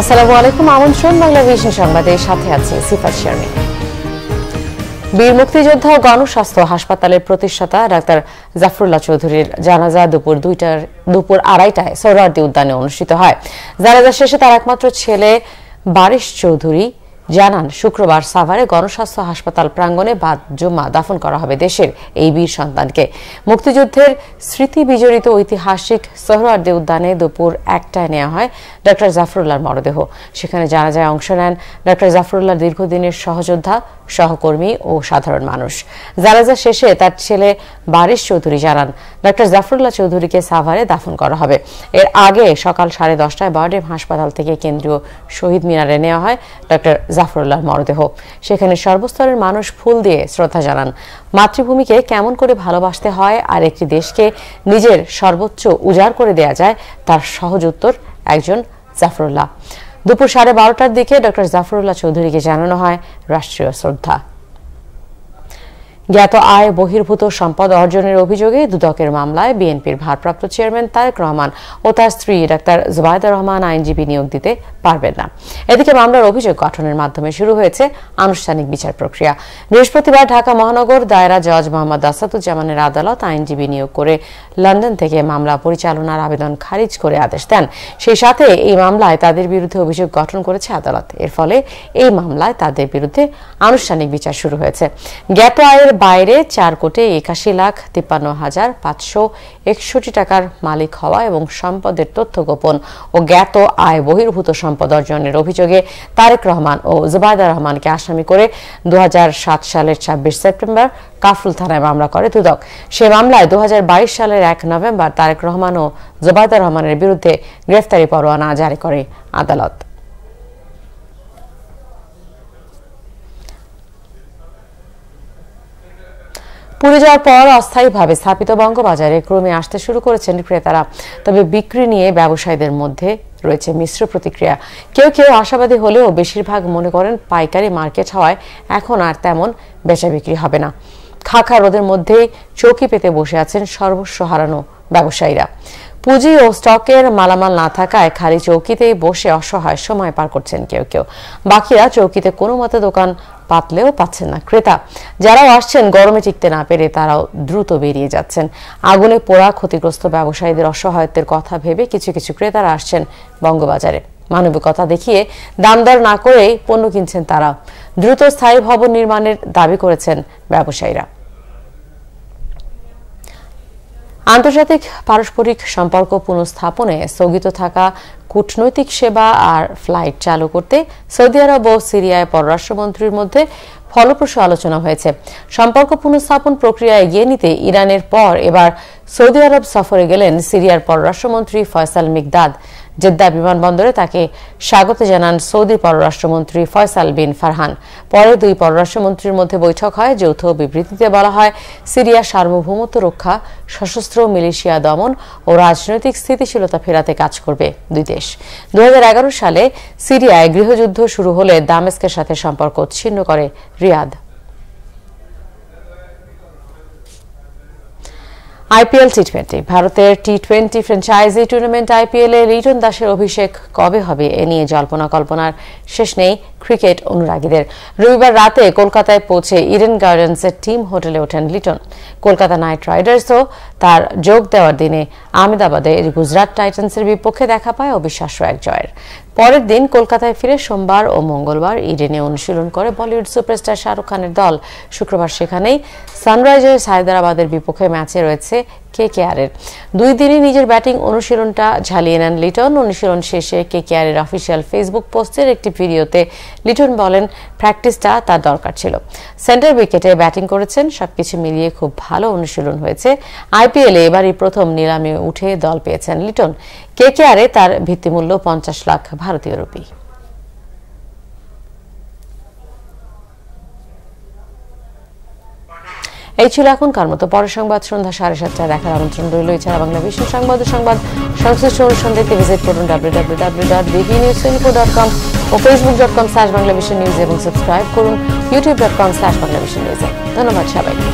আসসালামু আলাইকুম, আমন্ত্রণ বাংলা ভিশন সংবাদের সাথে আছে সিফাত শারমিন। বীর মুক্তিযোদ্ধা ও গণস্বাস্থ্য হাসপাতালের প্রতিষ্ঠাতা ডাক্তার জাফরুল্লাহ চৌধুরীর জানাজা দুপুর দুইটার, দুপুর আড়াইটায় সৌরার্দি উদ্যানে অনুষ্ঠিত হয়। জানাজা শেষে তার একমাত্র ছেলে বারিশ চৌধুরী জানান, শুক্রবার সাভারে গণস্বাস্থ্য হাসপাতাল প্রাঙ্গণে বাদ জুম্মা দাফন করা হবে দেশের এই বীর সন্তানকে। মুক্তিযুদ্ধের স্মৃতি বিজড়িত ঐতিহাসিক সোহরাওয়ার্দী উদ্যানে দুপুর একটায় নেওয়া হয় ডক্টর জাফরুল্লাহর মরদেহ। সেখানে জানা যায় অংশ নেন ডক্টর জাফরুল্লাহ দীর্ঘদিনের সহযোদ্ধা, সহকর্মী ও সাধারণ মানুষ। জানাজা শেষে তার ছেলে বারিশ চৌধুরী জানান, ডক্টর জাফরুল্লাহ চৌধুরীকে সাভারে দাফন করা হবে। এর আগে সকাল সাড়ে দশটায় বারডেম হাসপাতাল থেকে কেন্দ্রীয় শহীদ মিনারে নেওয়া হয় ডক্টর জাফরুল্লাহর মরদেহ। সেখানে সর্বস্তরের মানুষ ফুল দিয়ে শ্রদ্ধা জানান। মাতৃভূমিকে কেমন করে ভালোবাসতে হয় আর একটি দেশকে নিজের সর্বোচ্চ উজাড় করে দেয়া যায়, তার সহজ উত্তর একজন জাফরুল্লাহ। দুপুর সাড়ে বারোটার দিকে ডক্টর জাফরুল্লাহ চৌধুরীকে জানানো হয় রাষ্ট্রীয় শ্রদ্ধা। জ্ঞাত আয় বহির্ভূত সম্পদ অর্জনের অভিযোগে দুদকের মামলায় বিএনপির ভারপ্রাপ্ত চেয়ারম্যান তারেক রহমান ও তার স্ত্রী ডাক্তার জুবায়দা রহমান আইনজীবী নিয়োগ দিতে পারবেন না। এদিকে মামলার অভিযোগ গঠনের মাধ্যমে শুরু হয়েছে আনুষ্ঠানিক বিচার প্রক্রিয়া। বৃহস্পতিবার ঢাকা মহানগর দায়রা জজ মোহাম্মদ আসাদুজ্জামানের আদালত আইনজীবী নিয়োগ করে লন্ডন থেকে মামলা পরিচালনার আবেদন খারিজ করে আদেশ দেন। সেই সাথে এই মামলায় তাদের বিরুদ্ধে অভিযোগ গঠন করেছে আদালত। এর ফলে এই মামলায় তাদের বিরুদ্ধে আনুষ্ঠানিক বিচার শুরু হয়েছে। জ্ঞাত আয়ের বাইরে চার কোটি একাশি লাখ তিপ্পান্ন হাজার পাঁচশো একষট্টি টাকার মালিক হওয়া এবং সম্পদের তথ্য গোপন ও জ্ঞাত আয় বহির্ভূত সম্পদ অর্জনের অভিযোগে তারেক রহমান ও জুবায়দা রহমানকে আসামি করে দু হাজার সাত সালের ছাব্বিশ সেপ্টেম্বর কাফরুল থানায় মামলা করে দুদক। সে মামলায় দু হাজার বাইশ সালের এক নভেম্বর তারেক রহমান ও জুবায়দা রহমানের বিরুদ্ধে গ্রেফতারি পরোয়ানা জারি করে আদালত। পুড়ে যাওয়ার পর অস্থায়ীভাবে স্থাপিত বঙ্গবাজারে ক্রমে আসতে শুরু করেছেন ক্রেতারা। তবে বিক্রি নিয়ে ব্যবসায়ীদের মধ্যে রয়েছে মিশ্র প্রতিক্রিয়া। কেউ কেউ আশাবাদী হলেও বেশিরভাগ মনে করেন পাইকারি মার্কেট হওয়ায় এখন আর তেমন বেচা বিক্রি হবে না। খাখা রোদের মধ্যেই চৌকি পেতে বসে আছেন সর্বস্ব হারানো ব্যবসায়ীরা। পুঁজি ও স্টকের মালামাল না থাকায় খালি চৌকিতেই বসে অসহায় সময় পার করছেন কেউ কেউ। বাকিরা চৌকিতে কোনো মতে দোকান পাতলেও পাচ্ছেন না। ক্রেতা, যারাও আসছেন, গরমে টিকতে না পেরে তারাও দ্রুত বেরিয়ে যাচ্ছেন। আগুনে পোড়া ক্ষতিগ্রস্ত ব্যবসায়ীদের অসহায়ত্বের কথা ভেবে কিছু কিছু ক্রেতারা আসছেন বঙ্গবাজারে। মানবিকতা দেখিয়ে দামদার না করেই পণ্য কিনছেন তারা দ্রুত স্থায়ী ভবন নির্মাণের দাবি করেছেন ব্যবসায়ীরা। আন্তর্জাতিক পারস্পরিক সম্পর্ক পুনঃস্থাপনে স্থগিত থাকা কূটনৈতিক সেবা আর ফ্লাইট চালু করতে সৌদি আরব ও সিরিয়ায় পররাষ্ট্রমন্ত্রীর মধ্যে ফলপ্রসূ আলোচনা হয়েছে। সম্পর্ক পুনঃস্থাপন প্রক্রিয়া এগিয়ে নিতে ইরানের পর এবার সৌদি আরব সফরে গেলেন সিরিয়ার পররাষ্ট্রমন্ত্রী ফয়সাল মিকদাদ। জেদ্দা বিমানবন্দরে তাকে স্বাগত জানান সৌদি পররাষ্ট্রমন্ত্রী ফয়সাল বিন ফারহান। পরে দুই পররাষ্ট্রমন্ত্রীর মধ্যে বৈঠক হয়, যৌথ বিবৃতিতে বলা হয়, সিরিয়া সার্বভৌমত্ব রক্ষা, সশস্ত্র মিলিশিয়া দমন ও রাজনৈতিক স্থিতিশীলতা ফেরাতে কাজ করবে দুই দেশ। দু হাজার এগারো সালে সিরিয়ায় গৃহযুদ্ধ শুরু হলে দামেস্কের সাথে সম্পর্ক ছিন্ন করে রিয়াদ। আইপিএল টি টোয়েন্টি ভারতের T twenty franchise tournament IPL Liton দাসের অভিষেক কবে হবে এ নিয়ে জল্পনা কল্পনার শেষ নেই ক্রিকেট অনুরাগীদের। রবিবার রাতে কলকাতায় পৌঁছে ইডেন গার্ডেন্সের টিম হোটেলে ওঠেন লিটন। কলকাতা নাইট রাইডার্সও তার যোগ দেওয়ার দিনে আহমেদাবাদে গুজরাট টাইটান্সের বিপক্ষে দেখা পায় অবিশ্বাস্য এক জয়ের। পরের দিন কলকাতায় ফিরে সোমবার ও মঙ্গলবার ইডেনে অনুশীলন করে বলিউড সুপারস্টার শাহরুখ খানের দল। শুক্রবার সেখানেই সানরাইজার্স হায়দ্রাবাদের বিপক্ষে ম্যাচে রয়েছে কে কেআরের দুই দিনই নিজের ব্যাটিং অনুশীলনটা ঝালিয়ে নেন লিটন। অনুশীলন শেষে কে কেআরের অফিসিয়াল ফেসবুক পোস্টের একটি ভিডিওতে লিটন বলেন, প্র্যাকটিসটা তার দরকার ছিল। সেন্টার উইকেটে ব্যাটিং করেছেন, সবকিছু মিলিয়ে খুব ভালো অনুশীলন হয়েছে। আইপিএলে এবারই প্রথম নিলামে উঠে দল পেয়েছেন লিটন। কে কেআরে তার ভিত্তিমূল্য পঞ্চাশ লাখ ভারতীয় রুপি। এই ছিল এখনকার মতো। পরের সংবাদ সন্ধ্যা সাড়ে সাতটায় দেখার আমন্ত্রণ রইল। এছাড়া বাংলা বিশ্ব সংবাদ ও সংবাদ সংশ্লিষ্ট অনুষ্ঠান দেখতে ভিজিট করুন ডাব্লিউ ডট কম ও Facebook dot com slash Bangla Bishwa news এবং সাবস্ক্রাইব করুন। YouTube dot com slash Bangla Bishwa নিউজে ধন্যবাদ সবাইকে।